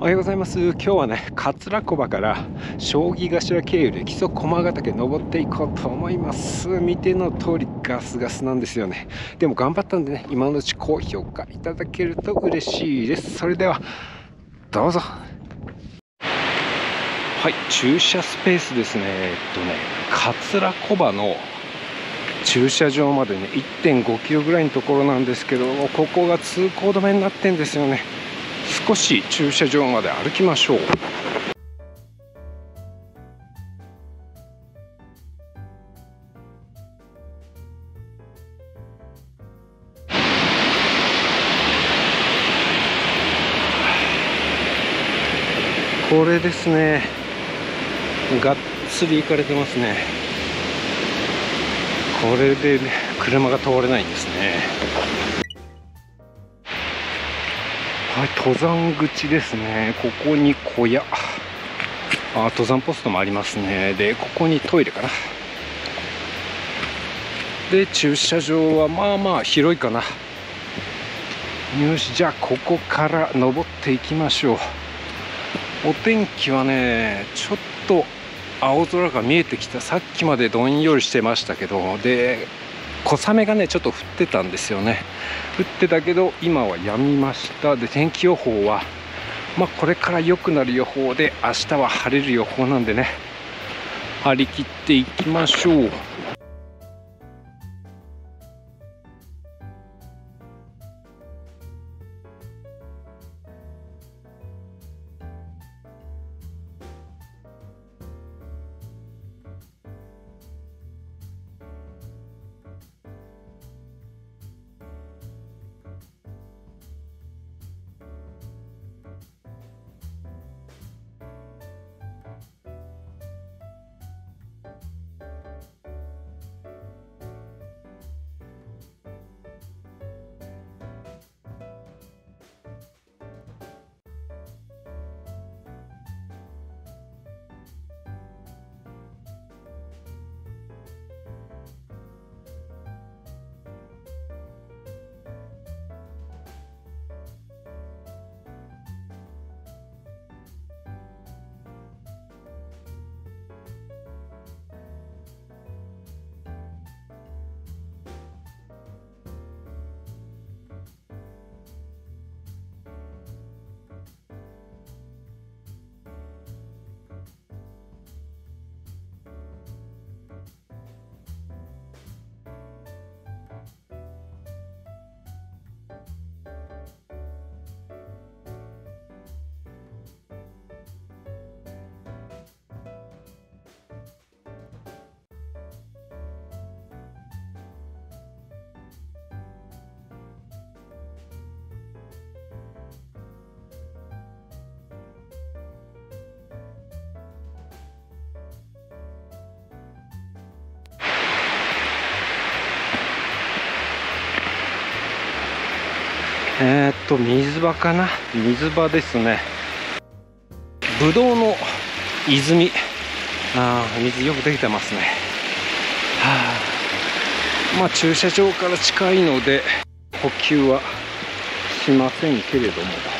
おはようございます。今日はね桂小場から将棋頭経由で木曽駒ヶ岳登っていこうと思います。見ての通りガスガスなんですよね。でも頑張ったんでね今のうち高評価いただけると嬉しいです。それではどうぞ。はい駐車スペースですね。えっとね桂小場の駐車場までね1.5キロぐらいのところなんですけどここが通行止めになってんですよね。少し駐車場まで歩きましょう。これですね。がっつり行かれてますね。これで、ね、車が通れないんですね。はい登山口ですね。ここに小屋。あ登山ポストもありますね。でここにトイレかな。で駐車場はまあまあ広いかな。よしじゃあここから登っていきましょう。お天気はねちょっと青空が見えてきた。さっきまでどんよりしてましたけど。で小雨がねちょっと降ってたんですよね。降ってたけど今は止みました。で天気予報はまあこれから良くなる予報で明日は晴れる予報なんでね。張り切っていきましょう。えー、っと水場かな。水場ですね。ぶどうの泉。あ水よくできてますね。はあ。まあ駐車場から近いので補給はしませんけれども。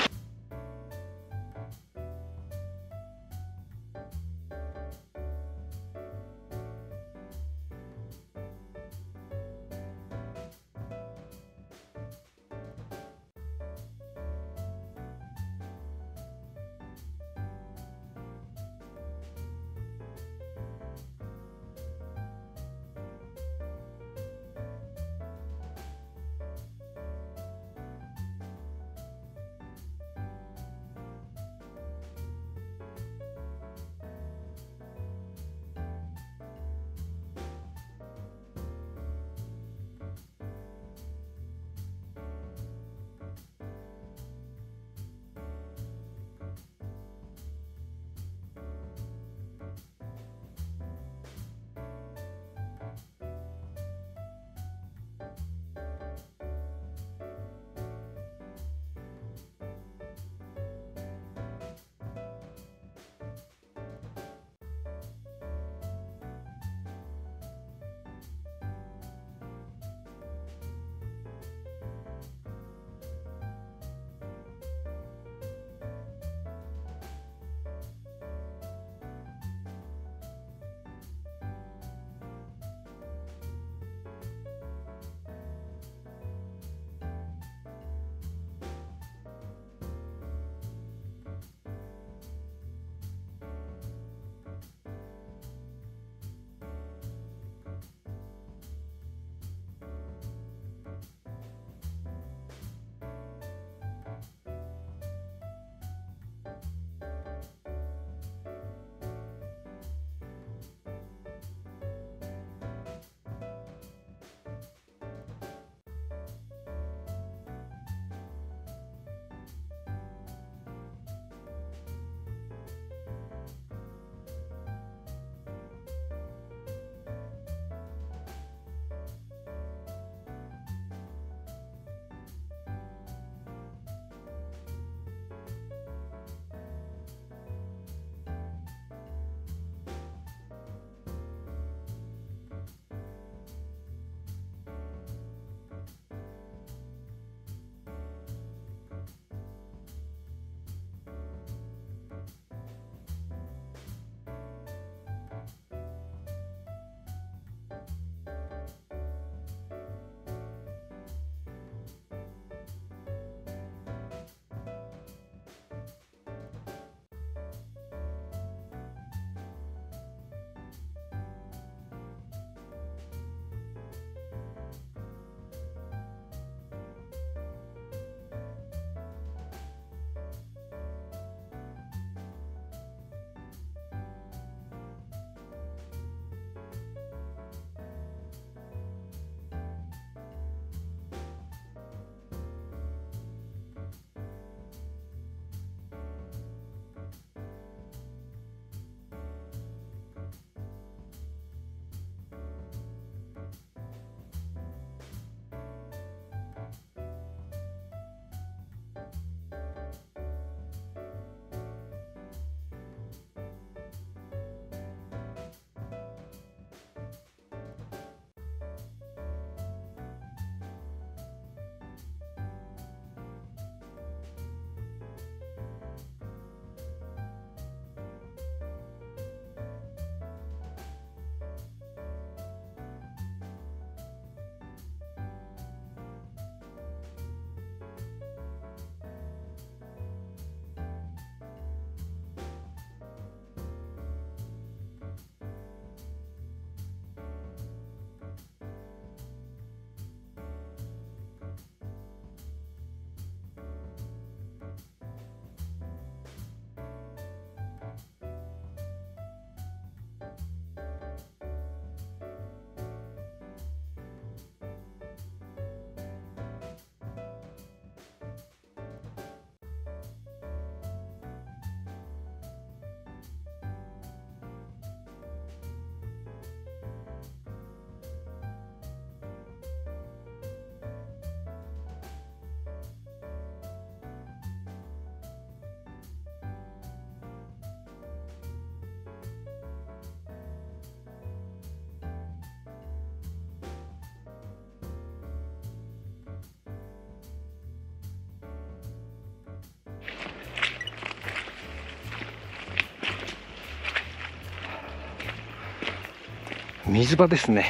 水場ですね。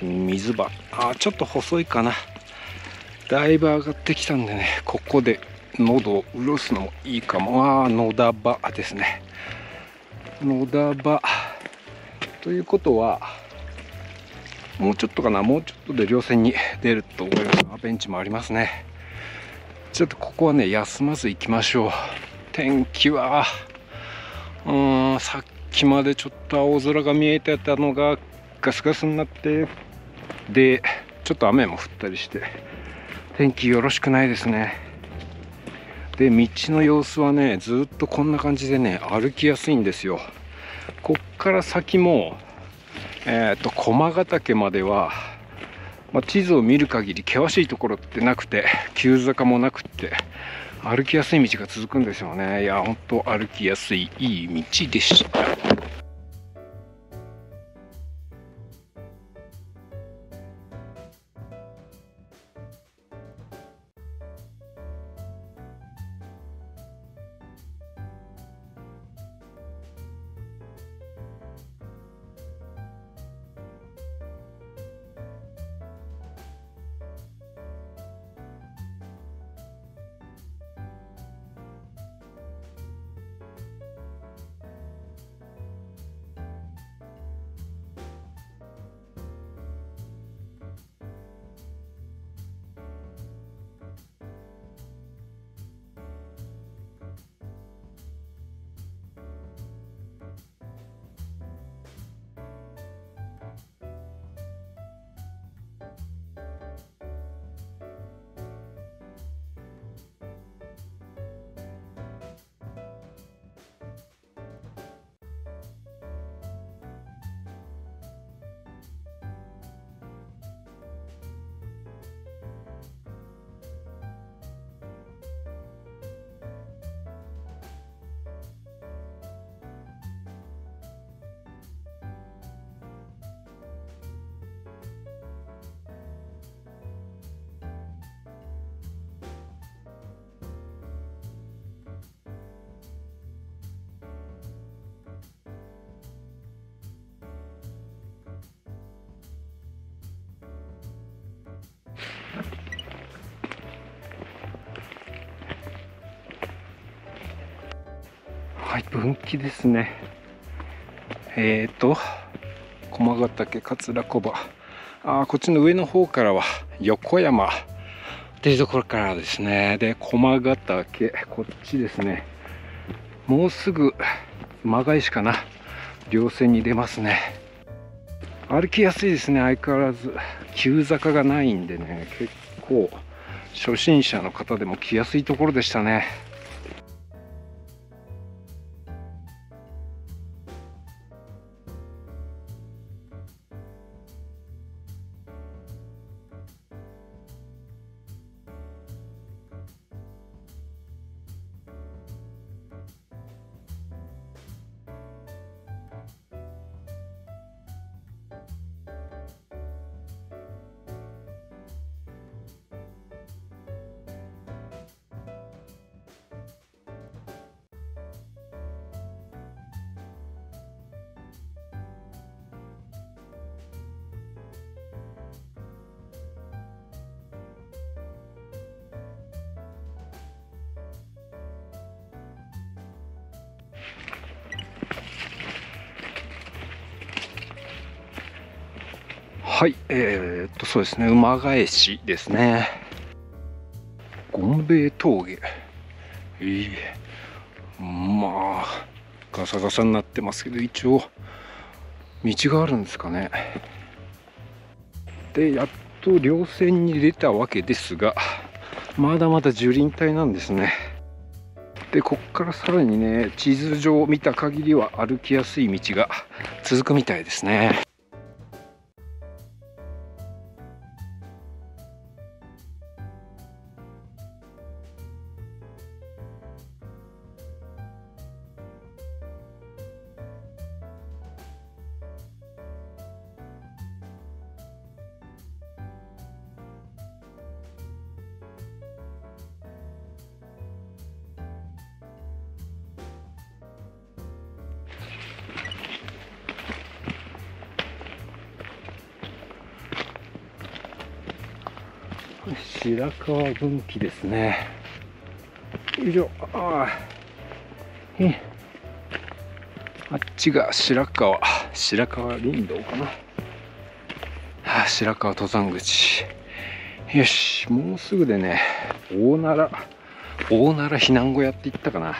水場。あちょっと細いかな。だいぶ上がってきたんでねここで喉を潤すのもいいかも。あ野田場ですね。野田場。ということはもうちょっとかな。もうちょっとで稜線に出ると思います。ベンチもありますね。ちょっとここはね休まず行きましょう。天気はうーんさっきまでちょっと青空が見えてたのがガスガスになってでちょっと雨も降ったりして天気よろしくないですね。で道の様子はねずっとこんな感じでね歩きやすいんですよ。こっから先もえっ、と駒ヶ岳までは、まあ、地図を見る限り険しいところってなくて急坂もなくって歩きやすい道が続くんですよね。いやほんと歩きやすいいい道でした。はい分岐ですね。えっ、ー、と駒ヶ岳桂小場あこっちの上の方からは横山。っていうところからですね。で駒ヶ岳こっちですね。もうすぐ間返しかな。稜線に出ますね。歩きやすいですね。相変わらず。急坂がないんでね。結構初心者の方でも来やすいところでしたね。はいえー、っとそうですね。馬返しですね。権兵衛峠。えー、まあガサガサになってますけど一応道があるんですかね。でやっと稜線に出たわけですがまだまだ樹林帯なんですね。でこっからさらにね地図上見た限りは歩きやすい道が続くみたいですね。白川分岐ですね。よいしょ。あっちが白川。白川林道かな、はあ、白川登山口。よし。もうすぐでね大奈良。大奈良避難小屋って言ったかな。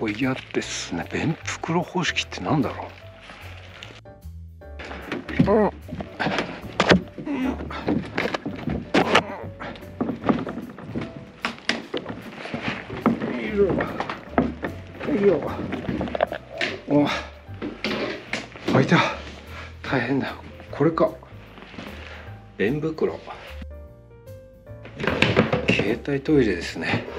小屋ですね。便袋方式ってなんだろう、うん。いいよいいよお開いた。大変だ。これか。便袋。携帯トイレですね。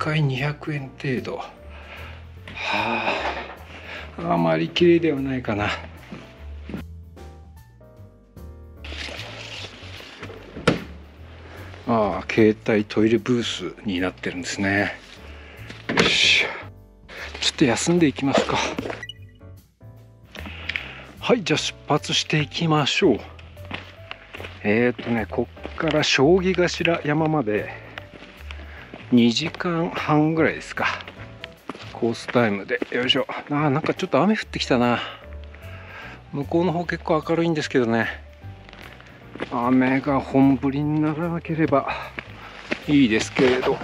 回200円程度。はああまり綺麗ではないかな。ああ携帯トイレブースになってるんですね。よし。ちょっと休んでいきますか。はいじゃあ出発していきましょう。えっ、とねこっから将棋頭山まで2時間半ぐらいですか。コースタイムで。よいしょ。あなんかちょっと雨降ってきたな。向こうの方結構明るいんですけどね。雨が本降りにならなければいいですけれど。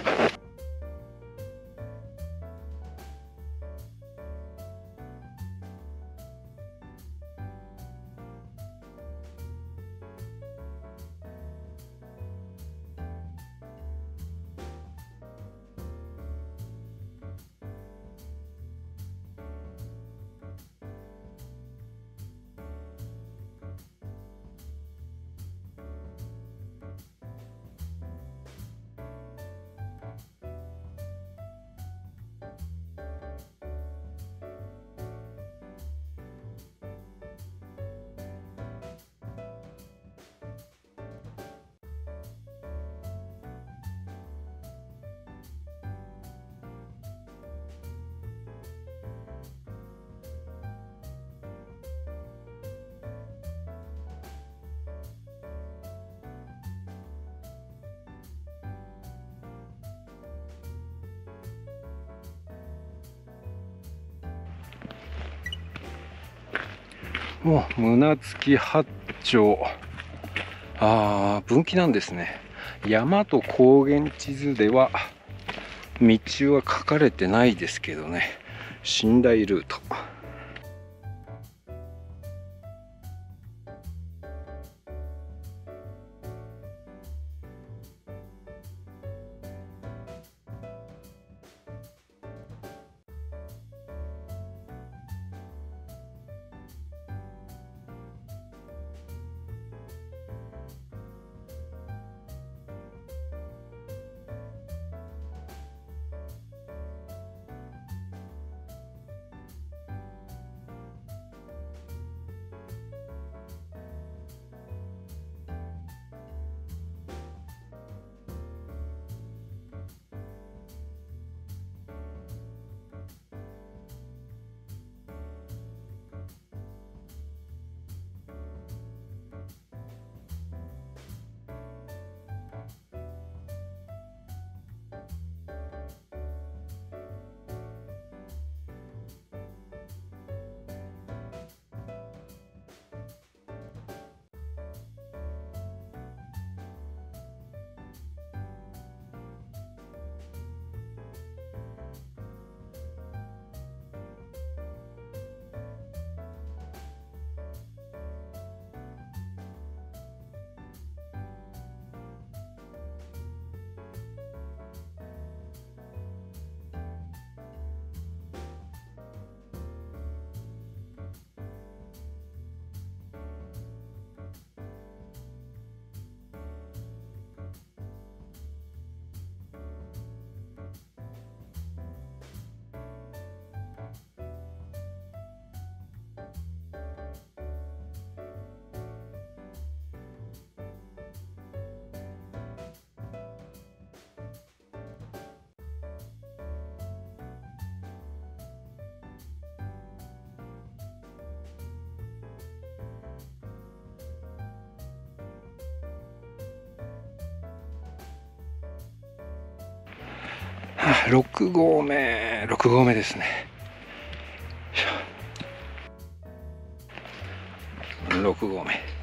お胸付八丁。あ分岐なんですね。山と高原地図では道は書かれてないですけどね。寝台ルート。6合目6合目ですね。6合目。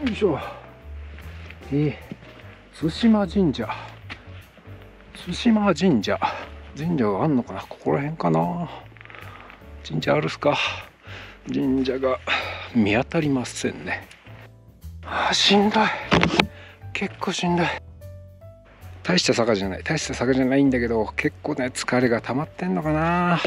よいしょ。えー、対馬神社。対馬神社。神社があんのかな？ここら辺かな？神社あるっすか？神社が見当たりませんね。あしんどい。結構しんどい。大した坂じゃない。大した坂じゃないんだけど結構ね疲れが溜まってんのかな。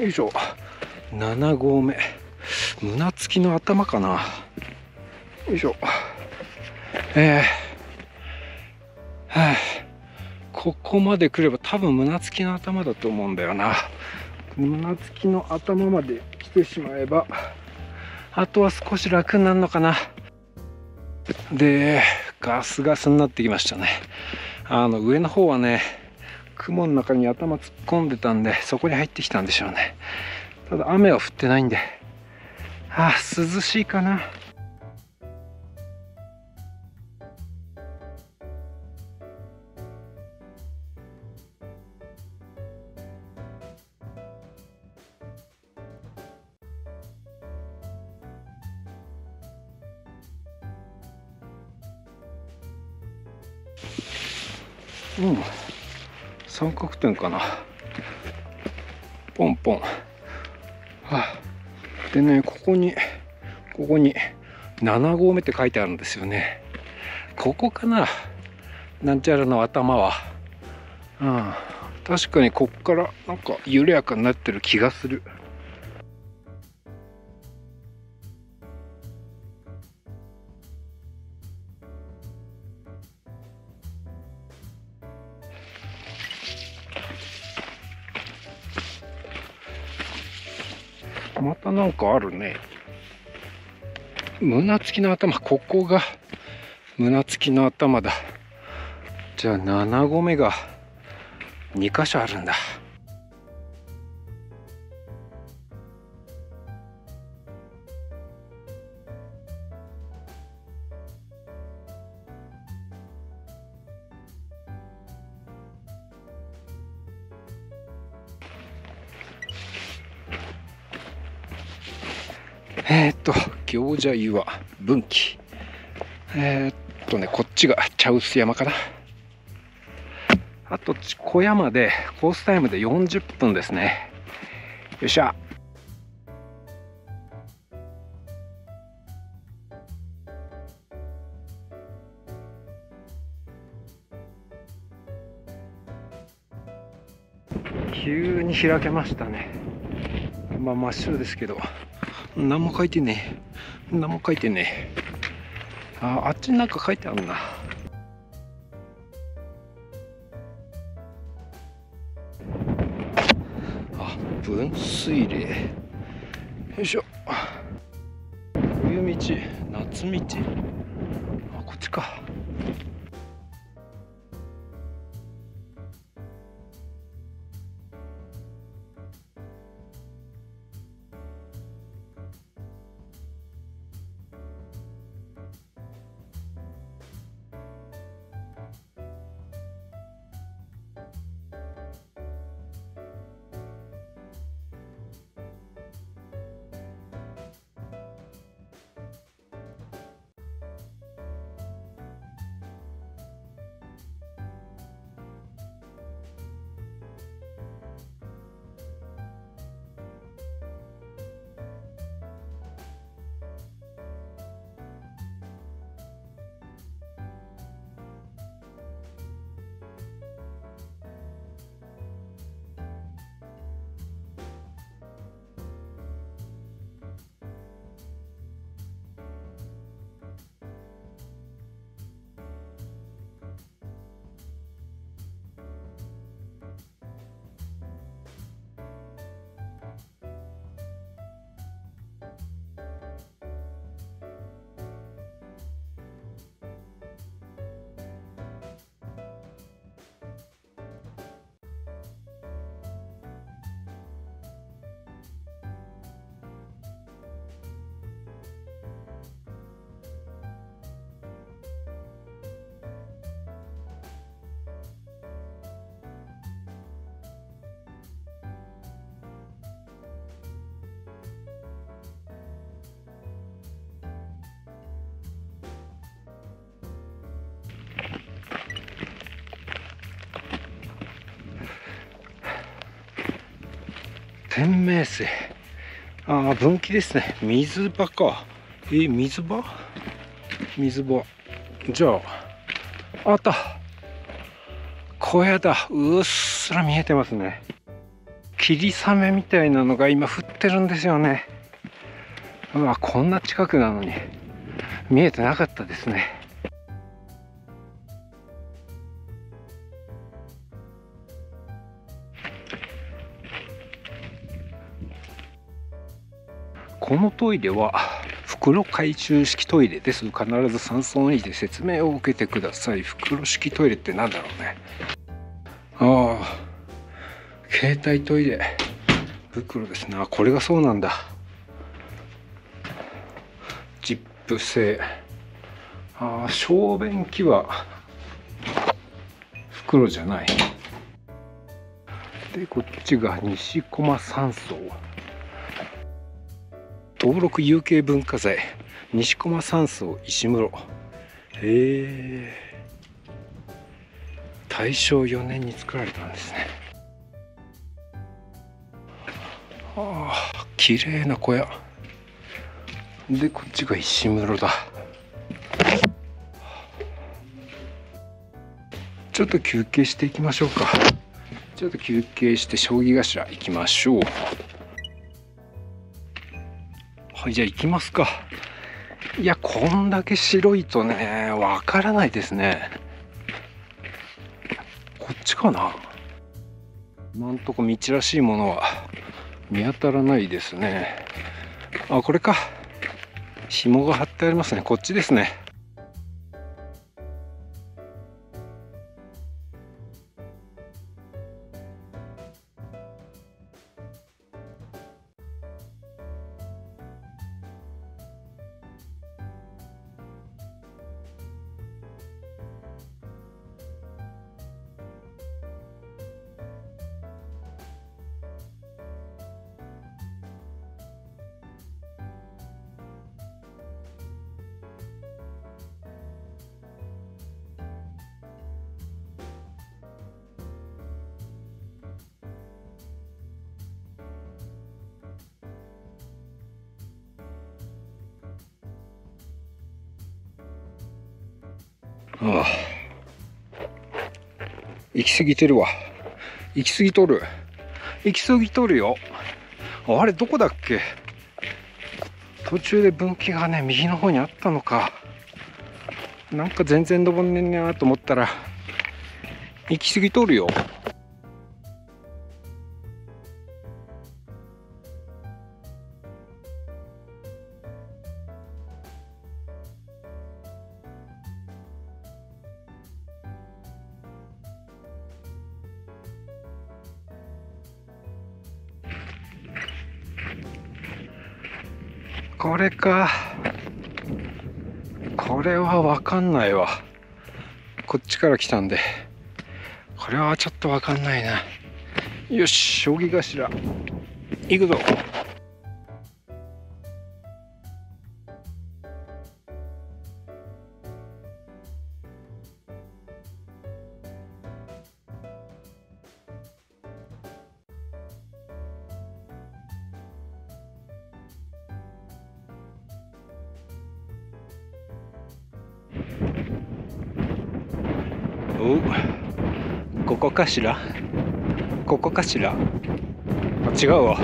よいしょ。7合目。胸付きの頭かな。よいしょ。えー、はあ、ここまで来れば多分胸付きの頭だと思うんだよな。胸付きの頭まで来てしまえばあとは少し楽になるのかな。でガスガスになってきましたね。あの上の方はね雲の中に頭突っ込んでたんでそこに入ってきたんでしょうね。ただ雨は降ってないんで。あ涼しいかな。三角点かな。ポンポン、はあ、でねここにここに7合目って書いてあるんですよね。ここかな。なんちゃらの頭は。うん。確かにこっからなんか緩やかになってる気がする。かあるね。胸付きの頭ここが胸付きの頭だ。じゃあ7合目が2箇所あるんだ。行者岩分岐えー、っとねこっちが茶臼山かな。あと小山でコースタイムで40分ですね。よっしゃ。急に開けましたね。まあ真っ白ですけど。何も書いてねえ。何も書いてねえ。ああっちになんか書いてあるな。あ分水嶺。よいしょ。冬道夏道。あこっちか。天明水ああ分岐ですね。水場か。え水場？水場。じゃああった。小屋だ。うっすら見えてますね。霧雨みたいなのが今降ってるんですよね。うわこんな近くなのに。見えてなかったですね。このトイレは袋回収式トイレです。必ず酸素にで説明を受けてください。袋式トイレって何だろうね。ああ携帯トイレ袋ですねあこれがそうなんだ。ジップ製ああ小便器は袋じゃない。でこっちが西駒山荘。登録有形文化財西駒山荘石室。へえ。大正4年に作られたんですね。ああ綺麗な小屋。でこっちが石室だ。ちょっと休憩していきましょうか。ちょっと休憩して将棋頭行きましょう。じゃあ行きますか。いやこんだけ白いとねわからないですね。こっちかな。今んとこ道らしいものは見当たらないですね。あこれか。紐が張ってありますね。こっちですね。き過ぎてるわ。行き過ぎとる。行き過ぎとるよ。あれどこだっけ？途中で分岐がね右の方にあったのか。なんか全然登んねんなと思ったら行き過ぎとるよ。か。これは分かんないわ。こっちから来たんで。これはちょっと分かんないな。よし将棋頭。行くぞ。かしら？ここかしら？あ違うわ。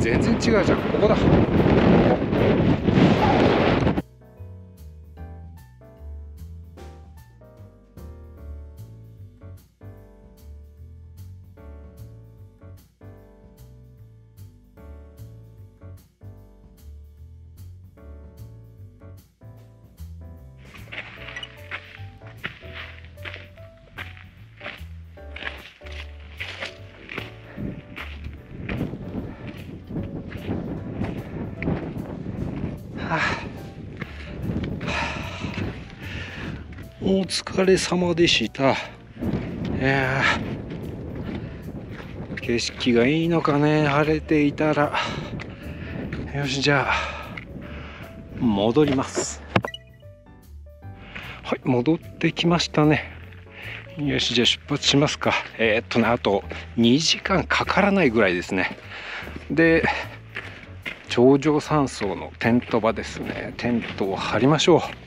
全然違うじゃん。ここだ。お疲れ様でした。いや景色がいいのかね晴れていたら。よしじゃあ戻ります。はい戻ってきましたね。よしじゃあ出発しますか。えー、っとねあと2時間かからないぐらいですね。で頂上山荘のテント場ですね。テントを張りましょう。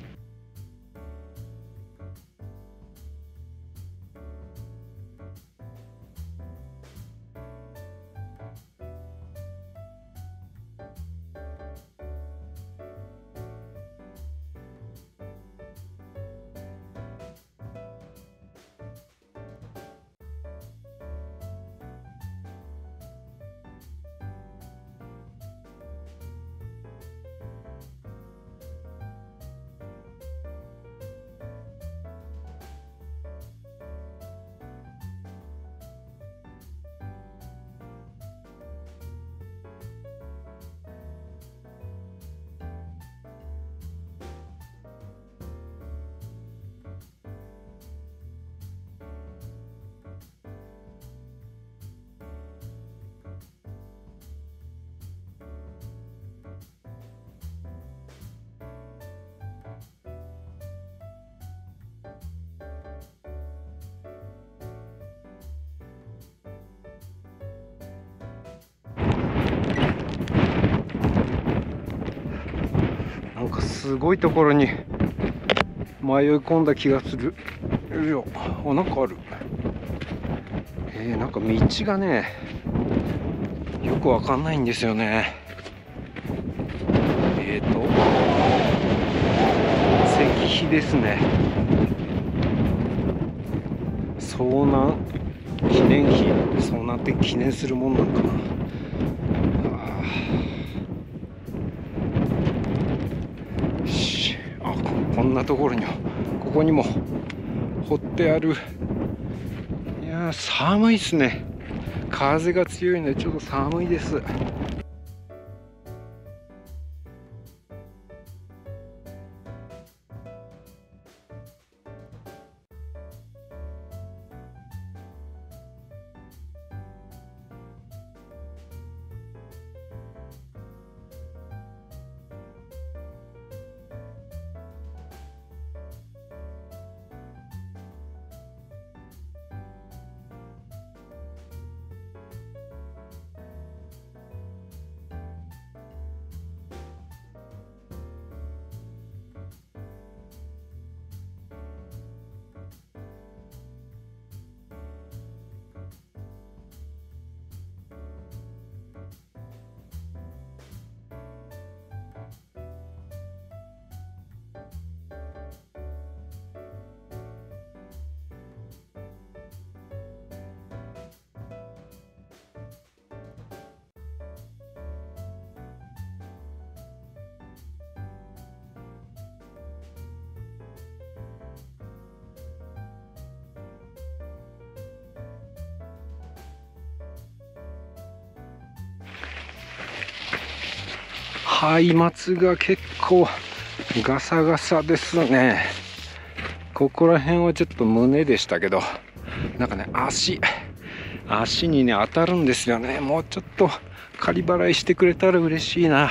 すごいところに迷い込んだ気がする。よあなんかある。えー、なんか道がねよくわかんないんですよね。えっ、ー、と石碑ですね。遭難記念碑。遭難って記念するもんなのかなあこんなところにここにも掘ってある。いや寒いっすね。風が強いのでちょっと寒いです。松明が結構ガサガサですね。ここら辺はちょっと胸でしたけどなんかね足足にね当たるんですよね。もうちょっと仮払いしてくれたら嬉しいな。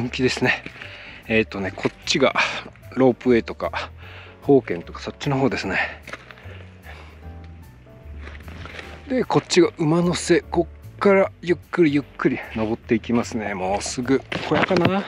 分岐ですね。えっ、ー、とね、こっちがロープウェイとか、宝剣とかそっちの方ですね。で、こっちが馬の背。こっからゆっくりゆっくり登っていきますね。もうすぐ。小屋かな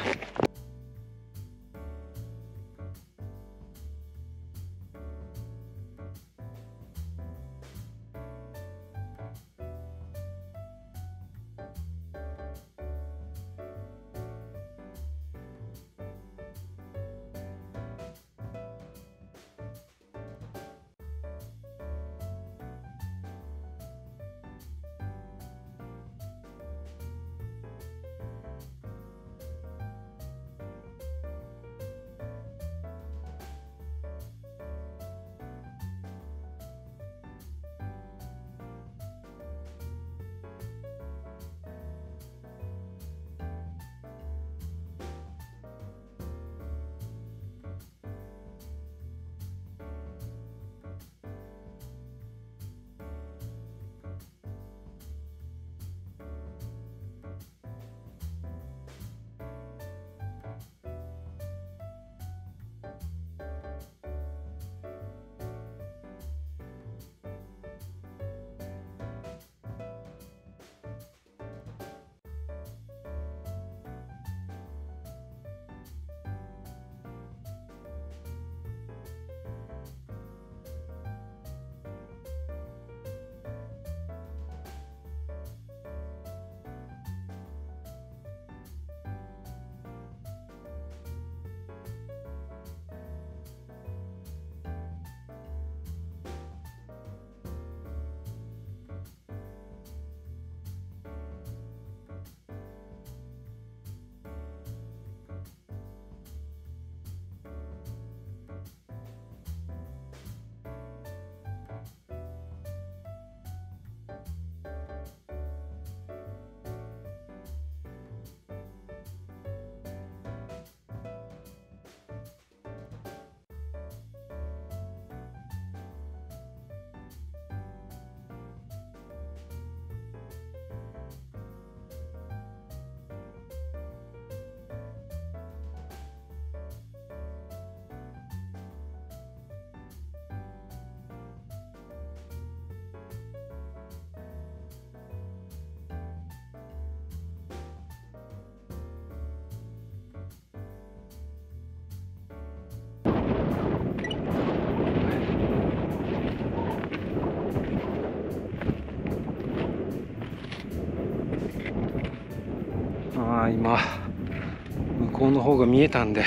向の方が見えたんで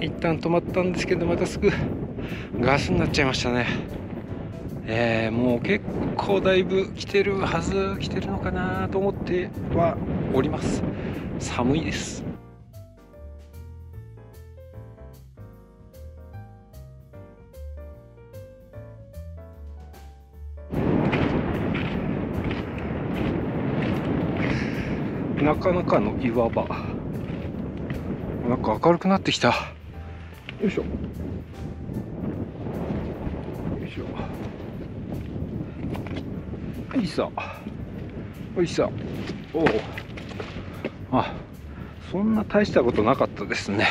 一旦止まったんですけどまたすぐガスになっちゃいましたね。えー、もう結構だいぶ来てるはず来てるのかなと思ってはおります。寒いです。なかなかの岩場。なんか明るくなってきた。よいしょ。よいしょ。いいさ。おいさ。おおあそんな大したことなかったですね。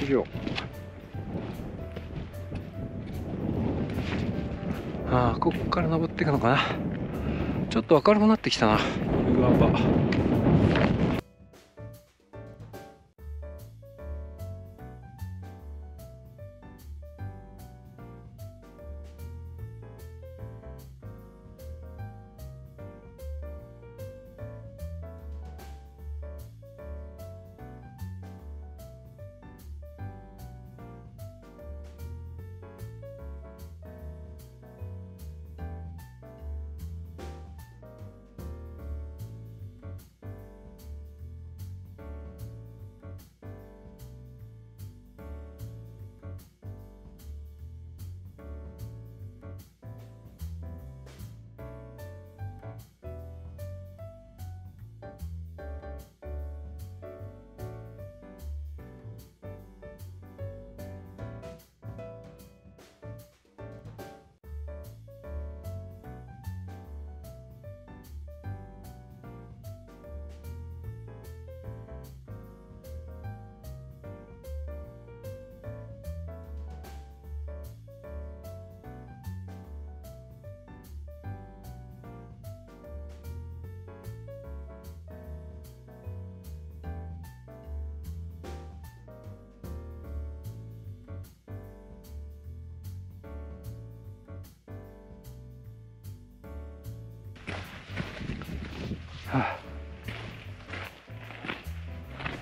よいしょ。ああここから登っていくのかな。ちょっと明るくなってきたな。岩場はあ、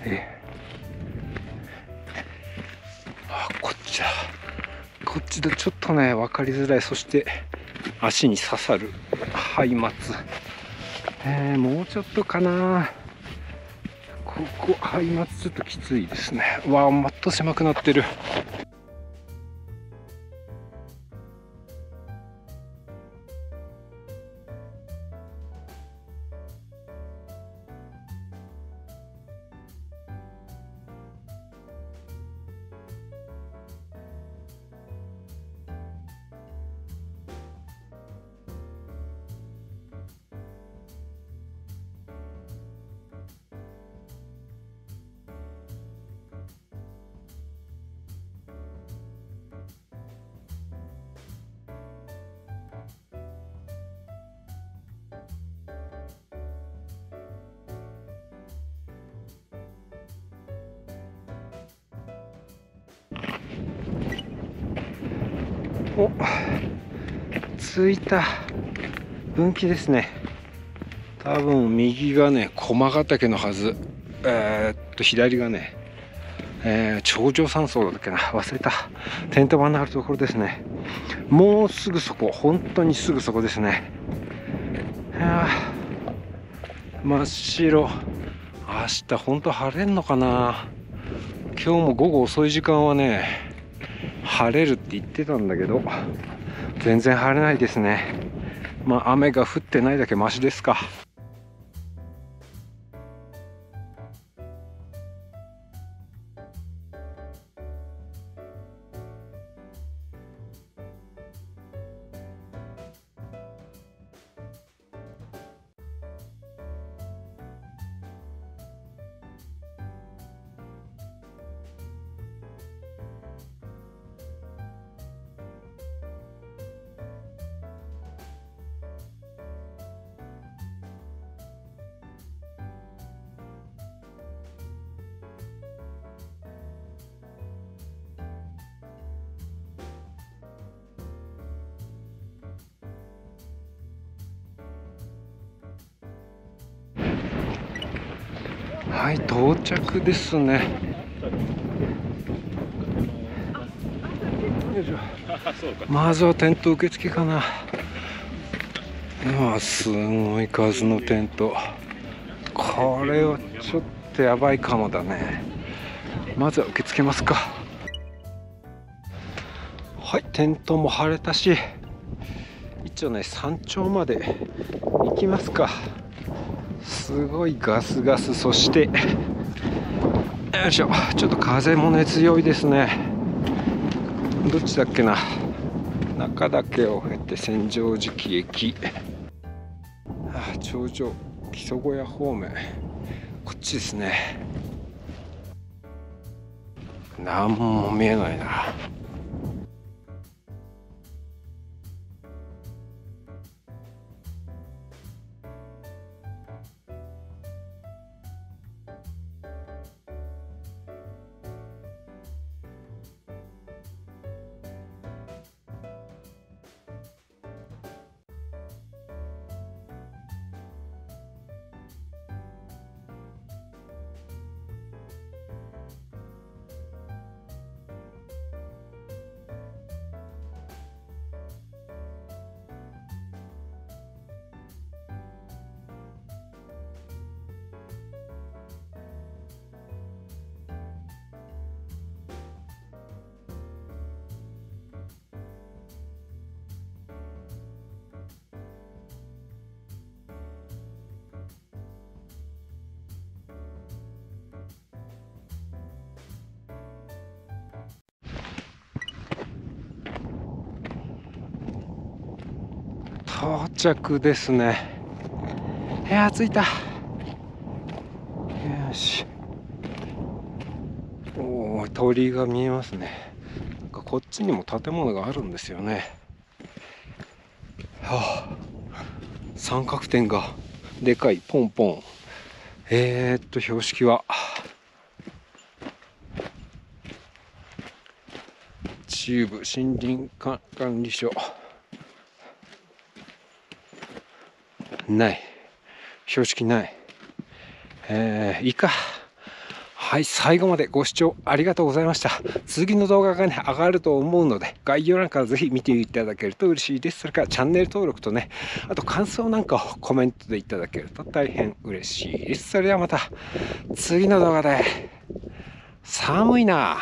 えあこっちだ。こっちでちょっとね分かりづらい。そして足に刺さる松明えー、もうちょっとかな。ここ松明ちょっときついですね。わあもっと狭くなってる。お着いた。分岐ですね。多分右がね駒ヶ岳のはず。えー、っと左がねえー、頂上山荘だっけな。忘れた。テント板のあるところですね。もうすぐそこ。本当にすぐそこですね。真っ白。明日本当晴れんのかな。今日も午後遅い時間はね晴れるって言ってたんだけど全然晴れないですね。まあ雨が降ってないだけマシですか。はい到着ですね。まずはテント受付かな。うわすごい数のテント。これはちょっとやばいかもだね。まずは受け付けますか。はいテントも晴れたし一応ね山頂まで行きますかすごいガスガスそしてよいしょ。ちょっと風もね強いですね。どっちだっけな。中岳を経て千畳敷駅。あ頂上木曽小屋方面。こっちですね。何も見えないな。到着ですね。いや着いた。よし。おお鳥居が見えますね。なんかこっちにも建物があるんですよね。はあ。三角点がでかいポンポン。えー、っと標識は。中部森林管理所。ない。標識ない。えー、いいかはい最後までご視聴ありがとうございました。次の動画がね上がると思うので概要欄からぜひ見ていただけると嬉しいです。それからチャンネル登録とねあと感想なんかをコメントでいただけると大変嬉しいです。それではまた。次の動画で。寒いな。